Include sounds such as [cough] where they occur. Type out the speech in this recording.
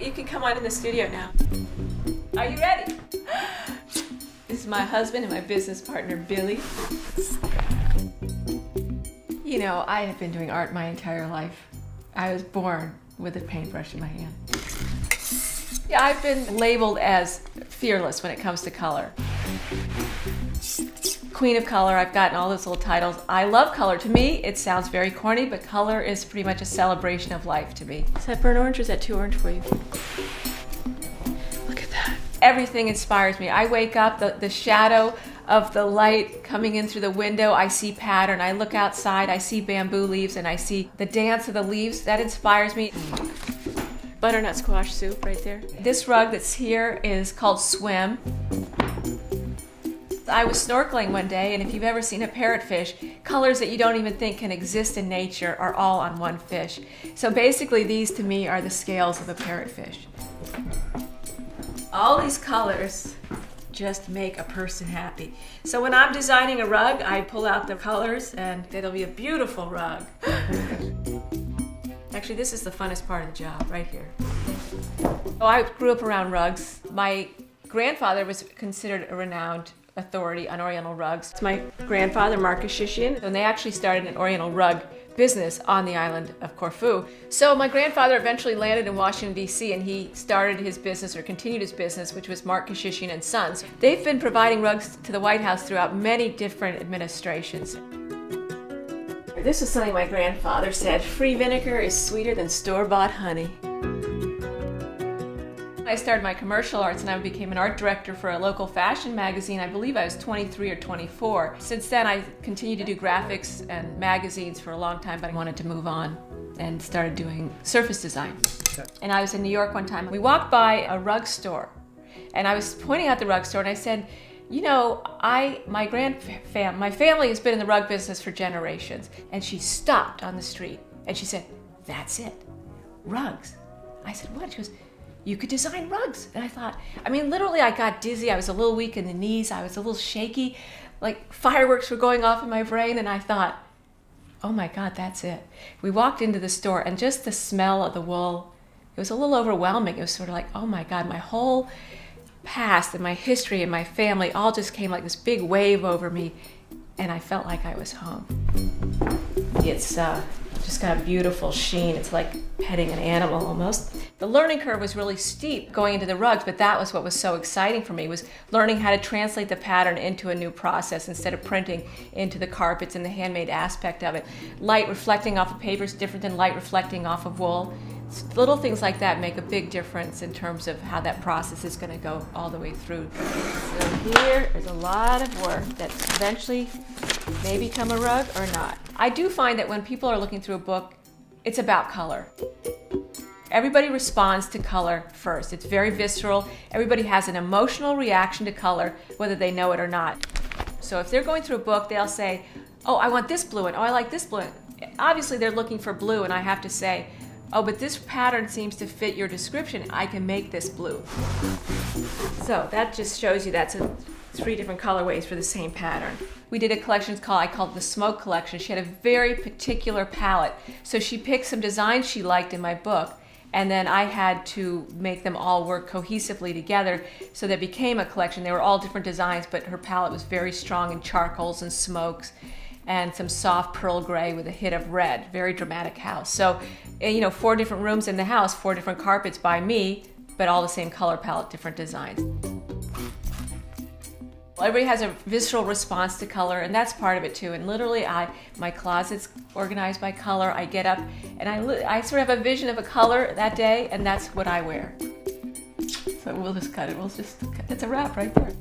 you can come on in the studio now. Are you ready? [gasps] This is my husband and my business partner, Billy. You know, I have been doing art my entire life. I was born with a paintbrush in my hand. Yeah, I've been labeled as fearless when it comes to color. Queen of Color, I've gotten all those little titles. I love color. To me, it sounds very corny, but color is pretty much a celebration of life to me. Is that burnt orange or is that too orange for you? Look at that. Everything inspires me. I wake up, the, the shadow of the light coming in through the window, I see pattern. I look outside, I see bamboo leaves, and I see the dance of the leaves. That inspires me. Butternut squash soup right there. This rug that's here is called Swim. I was snorkeling one day, and if you've ever seen a parrotfish, colors that you don't even think can exist in nature are all on one fish. So basically, these to me are the scales of a parrotfish. All these colors just make a person happy. So when I'm designing a rug, I pull out the colors, and it'll be a beautiful rug. [laughs] Actually, this is the funnest part of the job, right here. I grew up around rugs. My grandfather was considered a renowned authority on Oriental rugs. It's my grandfather, Mark Keshishian, and they actually started an Oriental rug business on the island of Corfu. So my grandfather eventually landed in Washington, D.C., and he started his business or continued his business, which was Mark Keshishian and Sons. They've been providing rugs to the White House throughout many different administrations. This is something my grandfather said, free vinegar is sweeter than store-bought honey. I started my commercial arts and I became an art director for a local fashion magazine. I believe I was 23 or 24. Since then, I continued to do graphics and magazines for a long time, but I wanted to move on and started doing surface design. And I was in New York one time. We walked by a rug store and I was pointing out the rug store and I said, you know, I my grand fam my family has been in the rug business for generations. And she stopped on the street and she said, That's it. Rugs. I said, What? She goes, you could design rugs. And I thought, I mean, literally, I got dizzy. I was a little weak in the knees. I was a little shaky. Like fireworks were going off in my brain. And I thought, oh my God, that's it. We walked into the store, and just the smell of the wool, it was a little overwhelming. It was sort of like, oh my God, my whole past and my history and my family all just came like this big wave over me. And I felt like I was home. It's uh, just got a beautiful sheen. It's like petting an animal almost. The learning curve was really steep going into the rugs, but that was what was so exciting for me was learning how to translate the pattern into a new process instead of printing into the carpets and the handmade aspect of it. Light reflecting off of paper is different than light reflecting off of wool. Little things like that make a big difference in terms of how that process is going to go all the way through. So here is a lot of work that eventually may become a rug or not. I do find that when people are looking through a book, it's about color. Everybody responds to color first. It's very visceral. Everybody has an emotional reaction to color, whether they know it or not. So if they're going through a book, they'll say, oh, I want this blue, and oh, I like this blue. Obviously, they're looking for blue, and I have to say, oh, but this pattern seems to fit your description. I can make this blue. So that just shows you that's a, three different colorways for the same pattern. We did a collection called, I called the Smoke Collection. She had a very particular palette. So she picked some designs she liked in my book and then I had to make them all work cohesively together so they became a collection. They were all different designs, but her palette was very strong in charcoals and smokes and some soft pearl gray with a hit of red. Very dramatic house. So, eh, you know, four different rooms in the house, four different carpets by me, but all the same color palette, different designs. Everybody has a visceral response to color, and that's part of it too. And literally, I my closet's organized by color. I get up and I I sort of have a vision of a color that day, and that's what I wear. So we'll just cut it. We'll just it's a wrap right there.